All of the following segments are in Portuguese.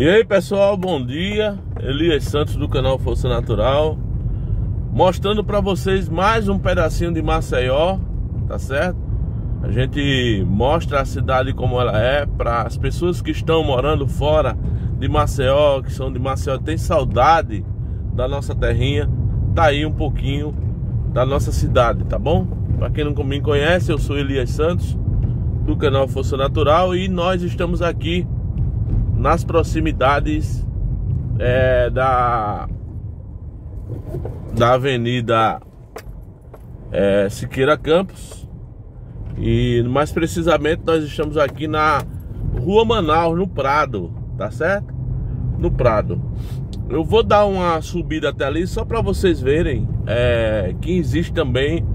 E aí pessoal, bom dia. Elias Santos do canal Força Natural, mostrando para vocês mais um pedacinho de Maceió, tá certo? A gente mostra a cidade como ela é para as pessoas que estão morando fora de Maceió, que são de Maceió, tem saudade da nossa terrinha, tá aí um pouquinho da nossa cidade, tá bom? Para quem não me conhece, eu sou Elias Santos do canal Força Natural e nós estamos aqui nas proximidades é, da da Avenida é, Siqueira Campos e mais precisamente nós estamos aqui na Rua Manaus, no Prado, tá certo? No Prado. Eu vou dar uma subida até ali só para vocês verem é, que existe também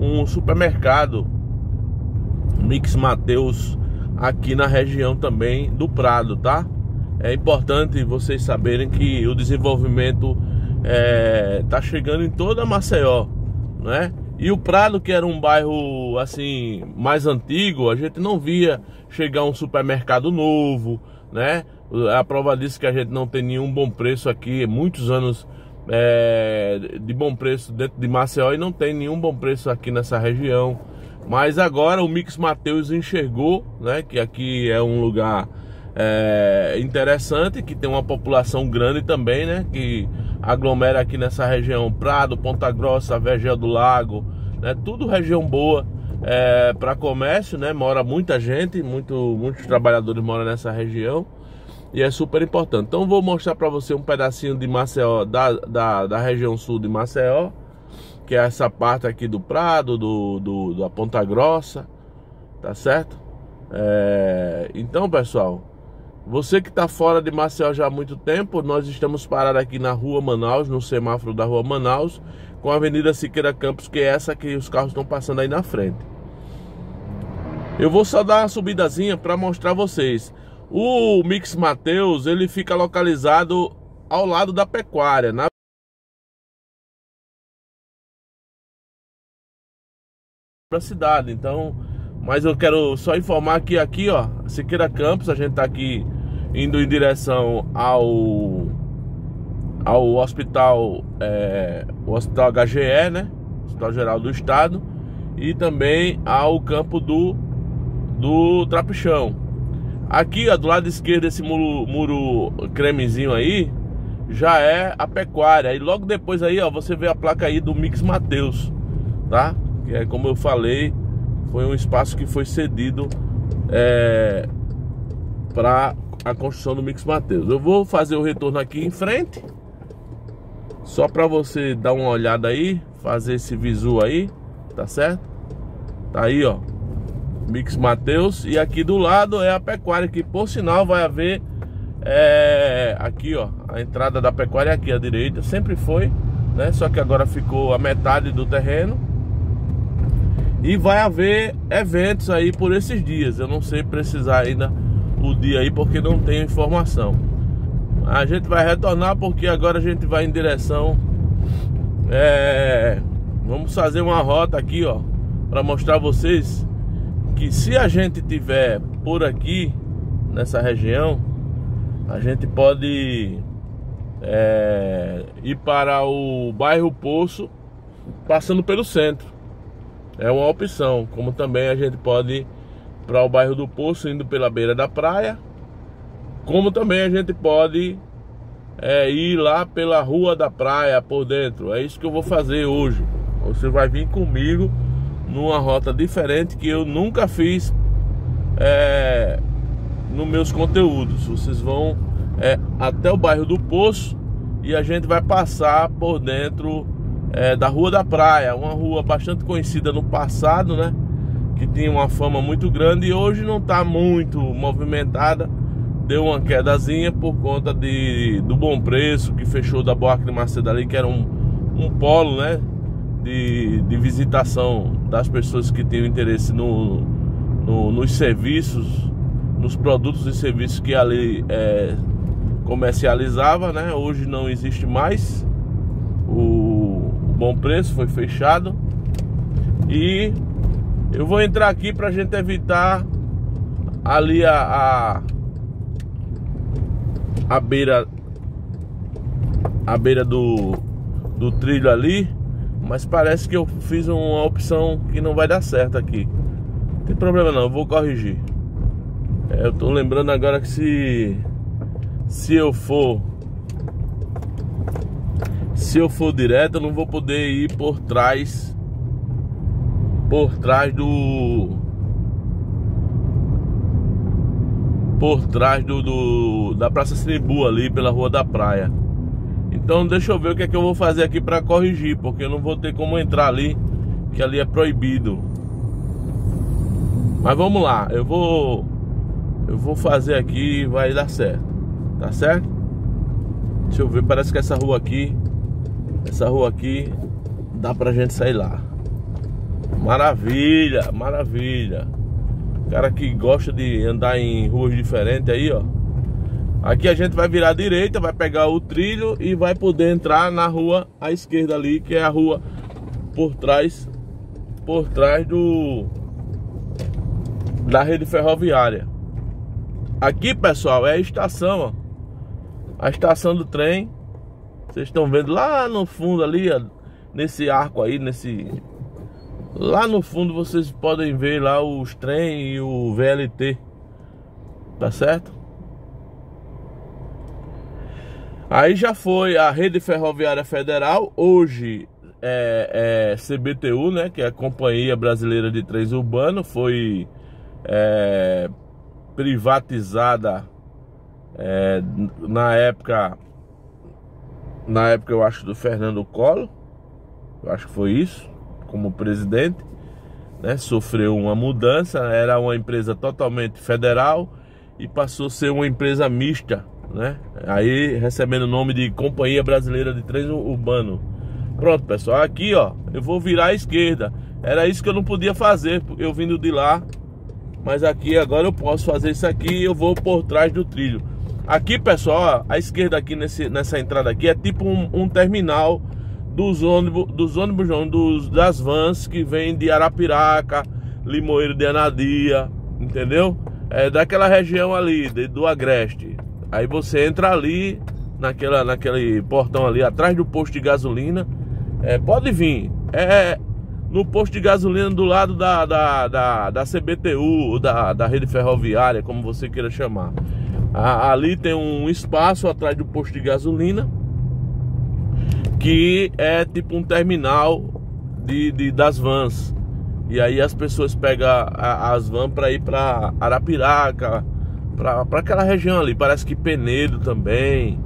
um supermercado Mix Mateus aqui na região também do Prado, tá? É importante vocês saberem que o desenvolvimento é, tá chegando em toda Maceió, né? E o Prado, que era um bairro assim mais antigo, a gente não via chegar um supermercado novo, né? A prova disso é que a gente não tem nenhum bom preço aqui, muitos anos é, de bom preço dentro de Maceió e não tem nenhum bom preço aqui nessa região. Mas agora o Mix Mateus enxergou, né, que aqui é um lugar é, interessante, que tem uma população grande também, né, que aglomera aqui nessa região Prado, Ponta Grossa, Vergel do Lago, né, tudo região boa é, para comércio, né, mora muita gente, muito, muitos trabalhadores moram nessa região e é super importante. Então vou mostrar para você um pedacinho de Maceió, da, da, da região sul de Maceió, que é essa parte aqui do Prado, do, do da Ponta Grossa, tá certo? É, então, pessoal, você que está fora de Maceió já há muito tempo, nós estamos parados aqui na Rua Manaus, no semáforo da Rua Manaus, com a Avenida Siqueira Campos, que é essa que os carros estão passando aí na frente. Eu vou só dar uma subidazinha para mostrar vocês. O Mix Mateus, ele fica localizado ao lado da pecuária, na a cidade. Então, mas eu quero só informar que aqui, ó, Siqueira Campos, a gente tá aqui indo em direção ao ao hospital é, o hospital HGE, né? Hospital Geral do Estado e também ao campo do do Trapichão. Aqui, ó, do lado esquerdo desse muro, muro cremezinho aí, já é a pecuária. E logo depois aí, ó, você vê a placa aí do Mix Mateus, tá? Que é como eu falei, foi um espaço que foi cedido é, para a construção do Mix Mateus. Eu vou fazer o retorno aqui em frente, só para você dar uma olhada aí, fazer esse visu aí, tá certo? Tá aí, ó, Mix Mateus e aqui do lado é a pecuária que por sinal vai haver é, aqui, ó, a entrada da pecuária aqui à direita, sempre foi, né? Só que agora ficou a metade do terreno e vai haver eventos aí por esses dias. Eu não sei precisar ainda o dia aí porque não tenho informação. A gente vai retornar porque agora a gente vai em direção. É, vamos fazer uma rota aqui, ó, para mostrar a vocês que se a gente tiver por aqui nessa região, a gente pode é, ir para o bairro Poço, passando pelo centro é uma opção. Como também a gente pode ir para o bairro do Poço indo pela beira da praia. Como também a gente pode é, ir lá pela rua da praia por dentro. É isso que eu vou fazer hoje. Você vai vir comigo numa rota diferente que eu nunca fiz é, nos meus conteúdos. Vocês vão é, até o bairro do Poço e a gente vai passar por dentro é, da Rua da Praia, uma rua bastante conhecida no passado, né? Que tinha uma fama muito grande e hoje não está muito movimentada. Deu uma quedazinha por conta de, do bom preço que fechou da Boa de Macedo ali, que era um, um polo, né? De, de visitação das pessoas que tinham interesse no, no, nos serviços, nos produtos e serviços que ali é, comercializava, né? Hoje não existe mais bom preço, foi fechado. E eu vou entrar aqui pra gente evitar ali a, a a beira a beira do, do trilho ali, mas parece que eu fiz uma opção que não vai dar certo aqui. Não tem problema não, eu vou corrigir. É, eu tô lembrando agora que se se eu for se eu for direto, eu não vou poder ir por trás por trás do por trás do, do da Praça Sinibu ali pela Rua da Praia. Então deixa eu ver o que é que eu vou fazer aqui para corrigir, porque eu não vou ter como entrar ali, que ali é proibido. Mas vamos lá, eu vou eu vou fazer aqui vai dar certo. Tá certo? Deixa eu ver, parece que essa rua aqui essa rua aqui dá pra gente sair lá. Maravilha, maravilha. Cara que gosta de andar em ruas diferentes aí, ó. Aqui a gente vai virar à direita, vai pegar o trilho e vai poder entrar na rua à esquerda ali, que é a rua por trás por trás do da rede ferroviária. Aqui, pessoal, é a estação, ó. A estação do trem. Vocês estão vendo lá no fundo ali, nesse arco aí, nesse lá no fundo vocês podem ver lá os trem e o VLT. Tá certo? Aí já foi a Rede Ferroviária Federal, hoje é, é CBTU, né, que é a Companhia Brasileira de Trens Urbano, foi é, privatizada é, na época, na época eu acho do Fernando Collor, eu acho que foi isso, como presidente, né, sofreu uma mudança, era uma empresa totalmente federal e passou a ser uma empresa mista né? Aí recebendo o nome de Companhia Brasileira de Trem Urbano. Pronto, pessoal, aqui ó, eu vou virar à esquerda. Era isso que eu não podia fazer, eu vindo de lá. Mas aqui agora eu posso fazer isso aqui e eu vou por trás do trilho. Aqui, pessoal, a esquerda aqui nesse, nessa entrada aqui é tipo um, um terminal dos ônibus, dos ônibus não, dos, das vans que vêm de Arapiraca, Limoeiro de Anadia, entendeu? É daquela região ali, de, do Agreste. Aí você entra ali, naquela, naquele portão ali, atrás do posto de gasolina. É, pode vir. É no posto de gasolina do lado da, da, da, da CBTU, da, da rede ferroviária, como você queira chamar. Ali tem um espaço atrás do posto de gasolina que é tipo um terminal de, de das vans. E aí as pessoas pegam a, as vans para ir para Arapiraca, para aquela região ali. Parece que Penedo também,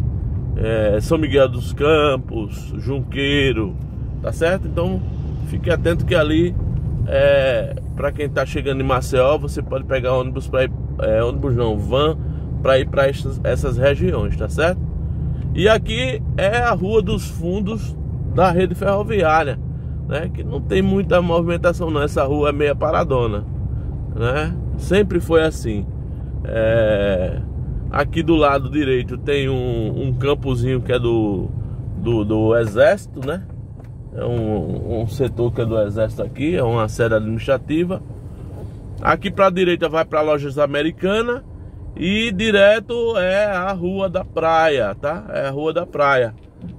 é, São Miguel dos Campos, Junqueiro, tá certo? Então fique atento que ali, é, para quem tá chegando em Maceió, você pode pegar ônibus para é, ônibus não, van para ir para essas, regiões, tá certo? E aqui é a Rua dos Fundos da rede ferroviária, né? Que não tem muita movimentação não, essa rua é meia paradona, né? Sempre foi assim. É, aqui do lado direito tem um, um campozinho que é do, do, do Exército, né? É um, um, setor que é do Exército aqui, é uma sede administrativa. Aqui para a direita vai para lojas americanas e direto é a Rua da Praia, tá? É a Rua da Praia.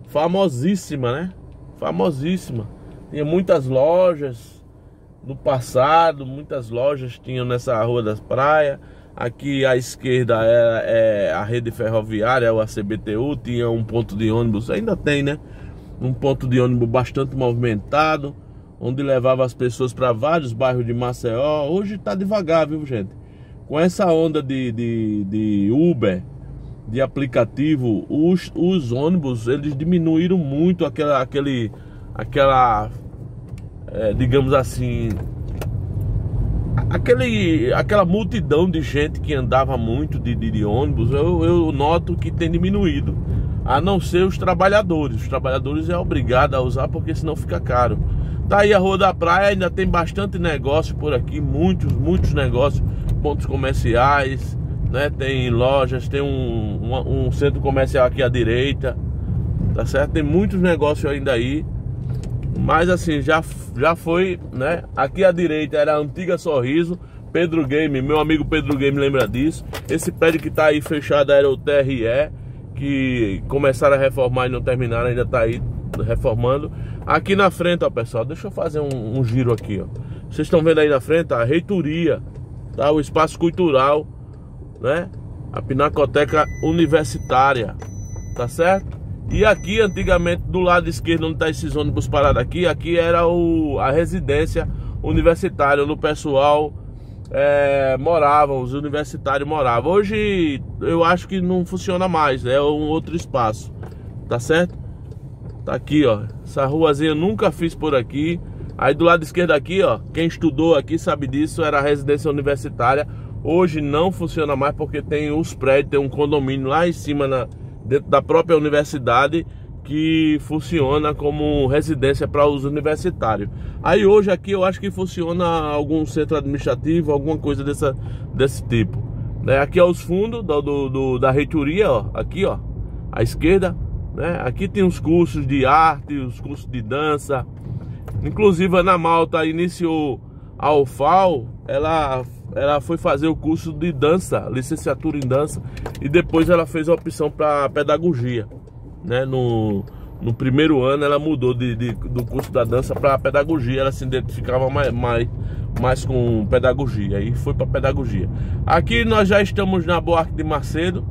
Famosíssima, né? Famosíssima. Tinha muitas lojas no passado, muitas lojas tinham nessa Rua das Praias. Aqui à esquerda é, é a rede ferroviária, o ACBTU, tinha um ponto de ônibus, ainda tem, né? Um ponto de ônibus bastante movimentado, onde levava as pessoas para vários bairros de Maceió. Hoje tá devagar, viu, gente? Com essa onda de, de, de Uber, de aplicativo, os, os ônibus eles diminuíram muito aquela, aquele, aquela, é, digamos assim, aquele, aquela multidão de gente que andava muito de, de, de ônibus, eu, eu, noto que tem diminuído. A não ser os trabalhadores. Os trabalhadores é obrigado a usar porque senão fica caro. Tá aí a Rua da Praia, ainda tem bastante negócio por aqui, muitos, muitos negócios, pontos comerciais, né? Tem lojas, tem um, um, centro comercial aqui à direita, tá certo? Tem muitos negócios ainda aí. Mas assim, já, já foi, né? Aqui à direita era a antiga Sorriso, Pedro Game, meu amigo Pedro Game lembra disso. Esse prédio que tá aí fechado era o TRE. Que começaram a reformar e não terminaram, ainda está aí reformando. Aqui na frente, ó, pessoal, deixa eu fazer um, um giro aqui, ó. Vocês estão vendo aí na frente a reitoria, tá? O espaço cultural, né? A Pinacoteca Universitária, tá certo? E aqui, antigamente, do lado esquerdo, onde tá esses ônibus parados aqui, aqui era o, a residência universitária, onde o pessoal é, moravam, os universitários moravam. Hoje eu acho que não funciona mais, é um outro espaço, tá certo? Tá aqui, ó. Essa ruazinha eu nunca fiz por aqui. Aí do lado esquerdo aqui, ó, quem estudou aqui sabe disso, era a residência universitária. Hoje não funciona mais porque tem os prédios, tem um condomínio lá em cima na, dentro da própria universidade que funciona como residência para os universitários. Aí hoje aqui eu acho que funciona algum centro administrativo, alguma coisa dessa, desse tipo. Né? Aqui é os fundos do, do, do, da reitoria, ó, aqui ó, à esquerda. Né? Aqui tem os cursos de arte, os cursos de dança. Inclusive Ana Malta iniciou a UFAL, ela, ela foi fazer o curso de dança, licenciatura em dança, e depois ela fez a opção para pedagogia né? No, no primeiro ano ela mudou de, de do curso da dança para pedagogia, ela se identificava mais, mais, mais com pedagogia, aí foi para pedagogia. Aqui nós já estamos na Buarque de Macedo.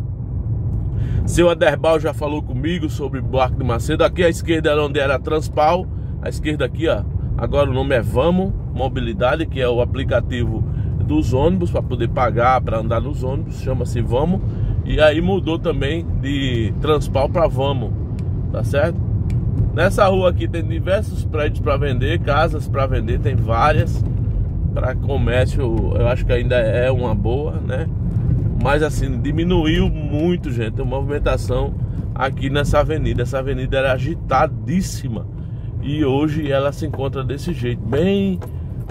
Seu Aderbal já falou comigo sobre Buarque de Macedo. Aqui à esquerda era onde era Transpal, a esquerda aqui, ó. Agora o nome é Vamos Mobilidade, que é o aplicativo dos ônibus para poder pagar para andar nos ônibus, chama-se Vamos. E aí mudou também de Transpal para Vamos, tá certo? Nessa rua aqui tem diversos prédios para vender, casas para vender, tem várias. Para comércio, eu acho que ainda é uma boa, né? Mas assim, diminuiu muito, gente, a movimentação aqui nessa avenida. Essa avenida era agitadíssima e hoje ela se encontra desse jeito, bem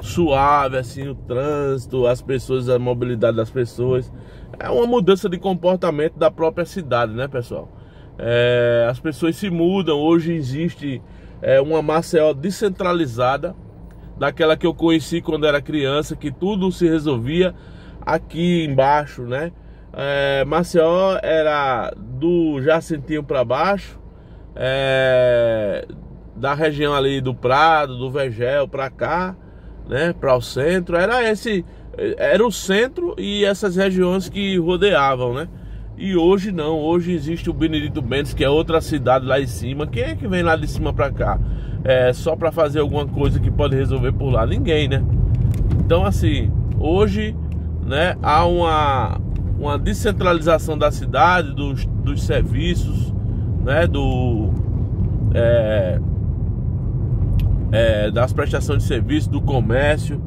suave, assim, o trânsito, as pessoas, a mobilidade das pessoas é uma mudança de comportamento da própria cidade, né, pessoal? É, as pessoas se mudam. Hoje existe é, uma Maceió descentralizada, daquela que eu conheci quando era criança, que tudo se resolvia aqui embaixo, né? É, Maceió era do Jacintinho para baixo, é, da região ali do Prado, do Vegel para cá, né? Para o centro. Era esse era o centro e essas regiões que rodeavam, né? E hoje não, hoje existe o Benedito Mendes, que é outra cidade lá em cima. Quem é que vem lá de cima para cá? É só para fazer alguma coisa que pode resolver por lá? Ninguém, né? Então assim, hoje, né, há uma uma descentralização da cidade, dos, dos serviços, né, do é, é, das prestações de serviço, do comércio.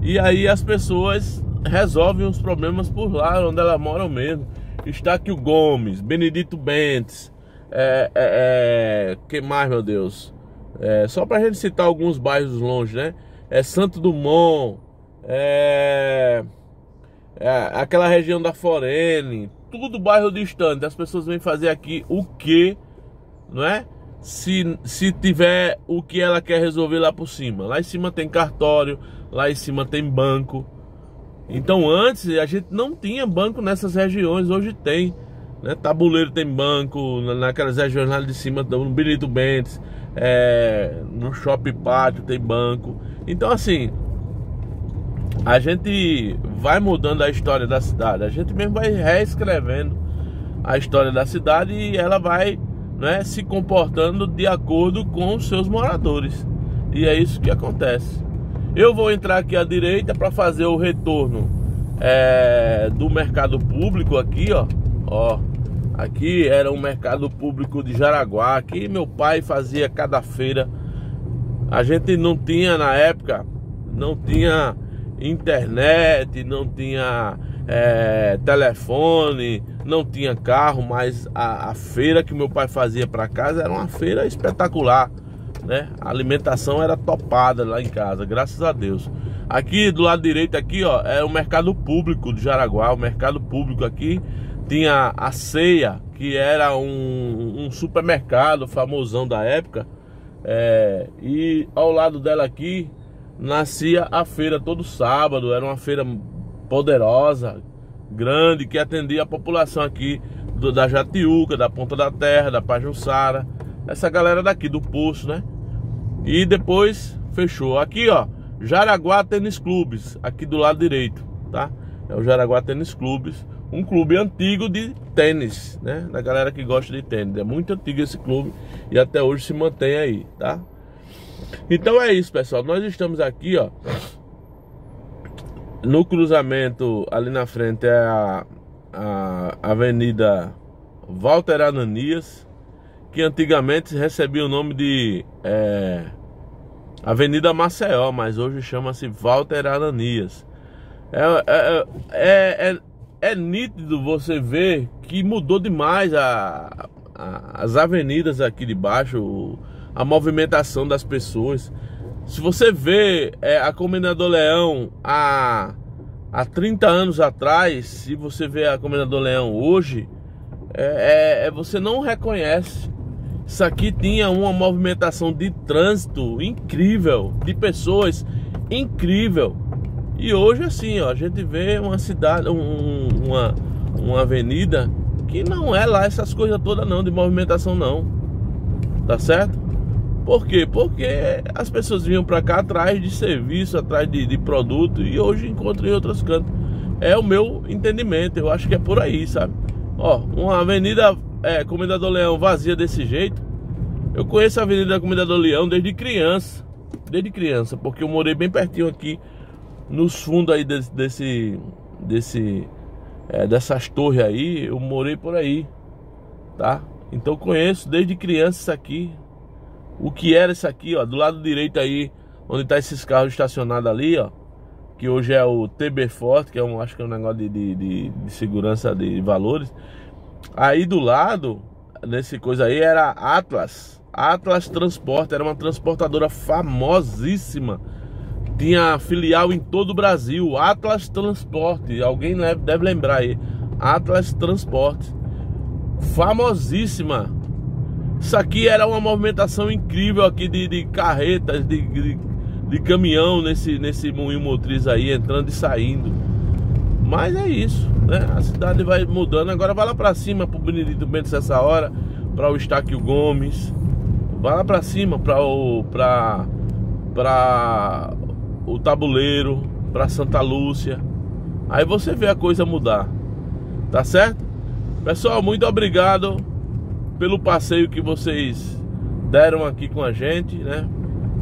E aí as pessoas resolvem os problemas por lá, onde elas moram mesmo. O Gomes, Benedito Bentes, é, é, é, que mais, meu Deus? É, só pra gente citar alguns bairros longe, né? É Santo Dumont, é, é aquela região da Forene, tudo bairro distante. As pessoas vêm fazer aqui o que, não é? Se, se tiver o que ela quer resolver lá por cima. Lá em cima tem cartório, lá em cima tem banco. Então antes a gente não tinha banco nessas regiões, hoje tem. Né? Tabuleiro tem banco, naquelas regiões lá de cima, no Benito Bentes, é, no Shopping Pátio tem banco. Então assim, a gente vai mudando a história da cidade, a gente mesmo vai reescrevendo a história da cidade e ela vai né, se comportando de acordo com os seus moradores. E é isso que acontece. Eu vou entrar aqui à direita para fazer o retorno é, do mercado público aqui, ó. Ó, aqui era um mercado público de Jaraguá. Aqui meu pai fazia cada feira. A gente não tinha na época, não tinha internet, não tinha é, telefone, não tinha carro, mas a, a feira que meu pai fazia para casa era uma feira espetacular né? A alimentação era topada lá em casa, graças a Deus. Aqui do lado direito aqui, ó, é o mercado público de Jaraguá, o mercado público aqui tinha a ceia, que era um, um supermercado famosão da época. É, e ao lado dela aqui nascia a feira todo sábado, era uma feira poderosa, grande, que atendia a população aqui do, da Jatiuca, da Ponta da Terra, da Pajussara, essa galera daqui do Poço, né? E depois fechou. Aqui, ó, Jaraguá Tênis Clubes, aqui do lado direito, tá? É o Jaraguá Tênis Clubes, um clube antigo de tênis, né? Da galera que gosta de tênis. É muito antigo esse clube e até hoje se mantém aí, tá? Então é isso, pessoal. Nós estamos aqui, ó. No cruzamento ali na frente é a, a Avenida Walter Ananias, que antigamente recebia o nome de é, Avenida Maceió, mas hoje chama-se Walter Ananias. É, é, é, é, é nítido você ver que mudou demais a, a, as avenidas aqui de baixo, a movimentação das pessoas. Se você vê é, a Comendador Leão há, há 30 anos atrás, se você vê a Comendador Leão hoje, é, é, é, você não reconhece. Isso aqui tinha uma movimentação de trânsito incrível, de pessoas incrível. E hoje assim, ó, a gente vê uma cidade, um, uma, uma avenida que não é lá essas coisas todas não, de movimentação não. Tá certo? Por quê? Porque as pessoas vinham para cá atrás de serviço, atrás de, de produto e hoje encontram em outros cantos. É o meu entendimento, eu acho que é por aí, sabe? Ó, uma avenida é, Comendador Leão vazia desse jeito. Eu conheço a Avenida Comendador Leão desde criança. Desde criança, porque eu morei bem pertinho aqui nos fundos aí desse, desse, desse é, dessas torres aí, eu morei por aí, tá? Então conheço desde criança isso aqui. O que era isso aqui, ó, do lado direito aí, onde tá esses carros estacionados ali, ó, que hoje é o TB Forte, que é um, acho que é um negócio de, de, de, de segurança de valores. Aí do lado, nesse coisa aí, era Atlas. Atlas Transporte, era uma transportadora famosíssima tinha filial em todo o Brasil, Atlas Transporte, alguém deve lembrar aí, Atlas Transporte, famosíssima. Isso aqui era uma movimentação incrível aqui de, de carretas, de, de, de, caminhão nesse, nesse moinho motriz aí, entrando e saindo. Mas é isso, né? A cidade vai mudando. Agora vai lá pra cima pro Benedito Bentes essa hora, para o Estáquio Gomes. Vai lá pra cima para o. pra. pra o tabuleiro para Santa Lúcia. Aí você vê a coisa mudar. Tá certo? Pessoal, muito obrigado pelo passeio que vocês deram aqui com a gente, né?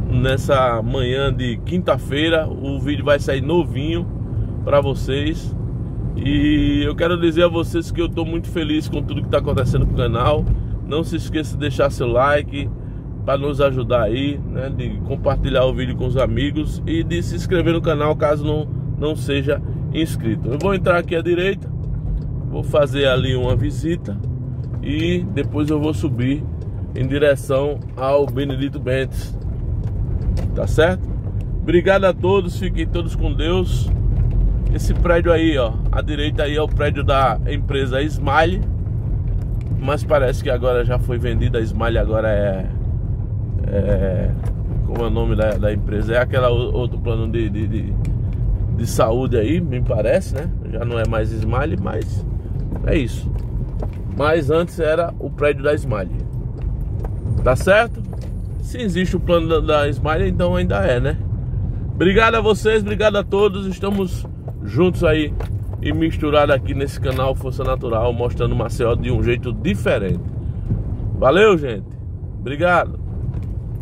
Nessa manhã de quinta-feira, o vídeo vai sair novinho para vocês. E eu quero dizer a vocês que eu estou muito feliz com tudo que está acontecendo com o canal. Não se esqueça de deixar seu like, para nos ajudar aí, né? De compartilhar o vídeo com os amigos e de se inscrever no canal caso não, não seja inscrito. Eu vou entrar aqui à direita, vou fazer ali uma visita e depois eu vou subir em direção ao Benedito Bentes. Tá certo? Obrigado a todos, fiquem todos com Deus. Esse prédio aí, ó, à direita aí é o prédio da empresa Smile, mas parece que agora já foi vendida a Smile, agora é é, como é o nome da, da empresa? É aquela outro plano de, de, de, de, saúde aí, me parece, né? Já não é mais Smile, mas é isso. Mas antes era o prédio da Smile. Tá certo? Se existe o plano da, da Smile, então ainda é, né? Obrigado a vocês, obrigado a todos. Estamos juntos aí e misturados aqui nesse canal Força Natural, mostrando Maceió de um jeito diferente. Valeu, gente. Obrigado.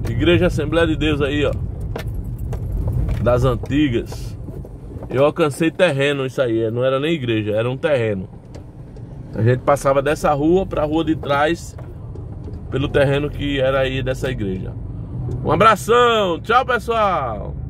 Igreja Assembleia de Deus aí, ó. Das antigas. Eu alcancei terreno isso aí, não era nem igreja, era um terreno. A gente passava dessa rua para a rua de trás, pelo terreno que era aí dessa igreja. Um abração, tchau pessoal!